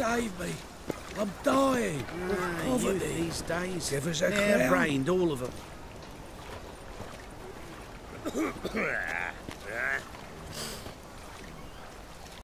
Save me! I'm dying! Ah, poverty! these days. Give us a They're crown. brained, all of them.